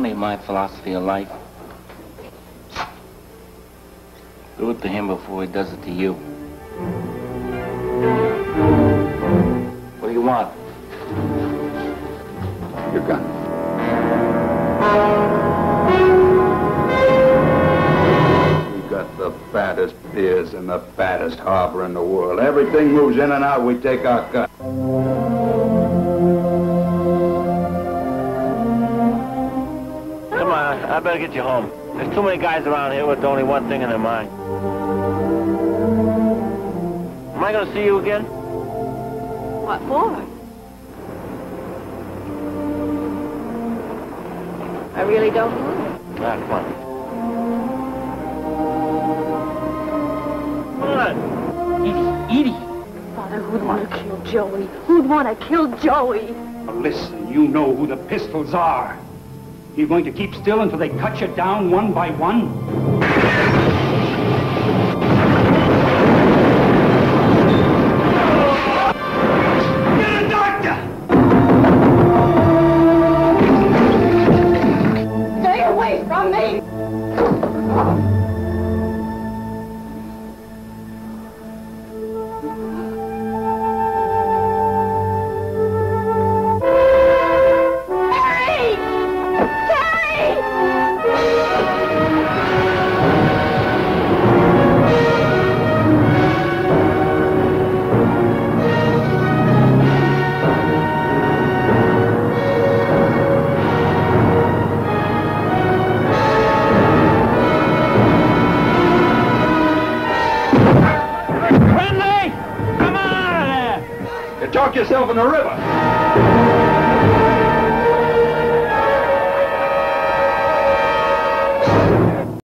my philosophy of life? Do it to him before he does it to you. What do you want? Your gun. We got the fattest piers and the fattest harbor in the world. Everything moves in and out, we take our cut. I better get you home. There's too many guys around here with only one thing in their mind. Am I gonna see you again? What for? I really don't know. Ah, come on. Come on. Edie, Edie. Father, who'd want to kill Joey? Who'd want to kill Joey? Listen, you know who the pistols are. You're going to keep still until they cut you down one by one? Talk yourself in the river.